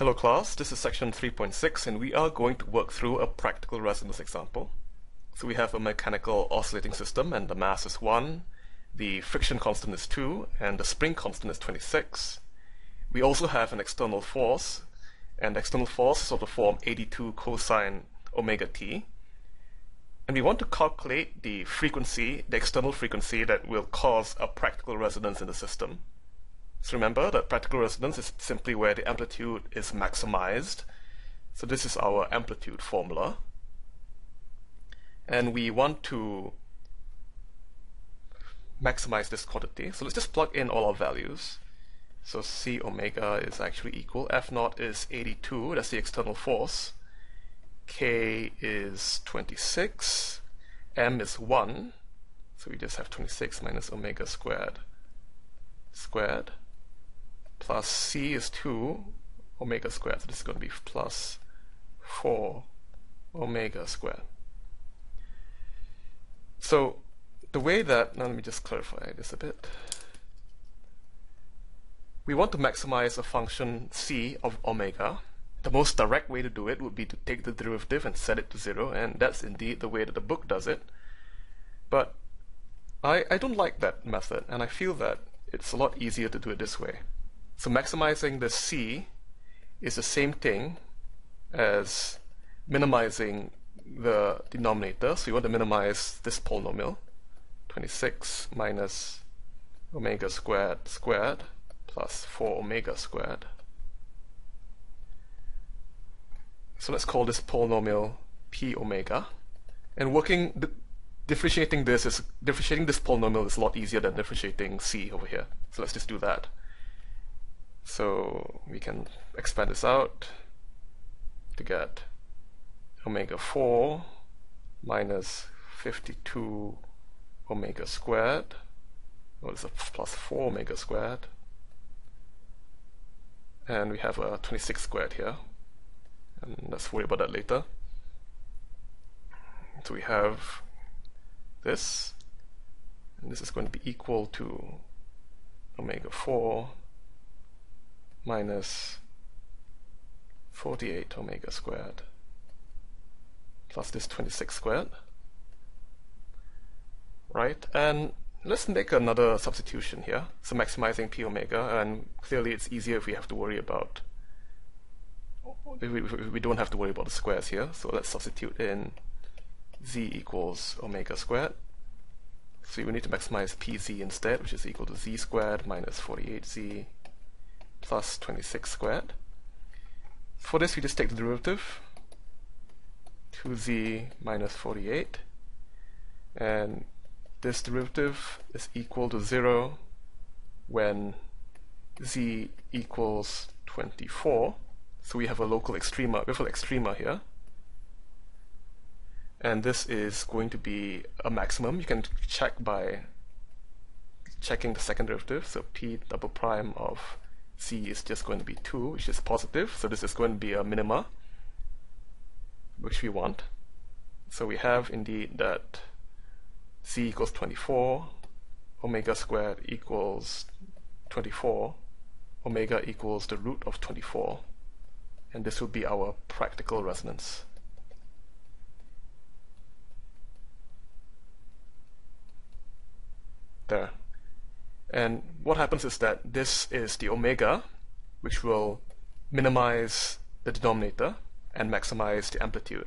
Hello class, this is section 3.6 and we are going to work through a practical resonance example. So we have a mechanical oscillating system and the mass is 1, the friction constant is 2, and the spring constant is 26. We also have an external force, and external force is of the form 82 cosine omega t. And we want to calculate the frequency, the external frequency that will cause a practical resonance in the system. So remember that practical resonance is simply where the amplitude is maximized. So this is our amplitude formula. And we want to maximize this quantity. So let's just plug in all our values. So C omega is actually equal. F naught is 82, that's the external force. K is 26. M is 1. So we just have 26 minus omega squared squared plus c is 2 omega squared. So this is going to be plus 4 omega squared. So the way that, now let me just clarify this a bit. We want to maximize a function c of omega. The most direct way to do it would be to take the derivative and set it to 0, and that's indeed the way that the book does it. But I, I don't like that method, and I feel that it's a lot easier to do it this way. So maximizing the C is the same thing as minimizing the denominator. So you want to minimize this polynomial, 26 minus omega squared squared plus 4 omega squared. So let's call this polynomial p omega. And working, differentiating this is differentiating this polynomial is a lot easier than differentiating c over here. So let's just do that. So we can expand this out to get omega 4 minus 52 omega squared. Well, it's a plus 4 omega squared. And we have a 26 squared here. And let's worry about that later. So we have this. And this is going to be equal to omega 4 minus 48 omega squared plus this 26 squared. Right, and let's make another substitution here. So maximizing p omega, and clearly it's easier if we have to worry about, we, don't have to worry about the squares here. So let's substitute in z equals omega squared. So we need to maximize pz instead, which is equal to z squared minus 48z plus 26 squared. For this, we just take the derivative, 2z minus 48, and this derivative is equal to 0 when z equals 24. So we have a local extrema, we have an extrema here. And this is going to be a maximum. You can check by checking the second derivative. So p double prime of c is just going to be 2, which is positive. So this is going to be a minima, which we want. So we have indeed that c equals 24, omega squared equals 24, omega equals the root of 24, and this will be our practical resonance. There. And what happens is that this is the omega, which will minimize the denominator and maximize the amplitude.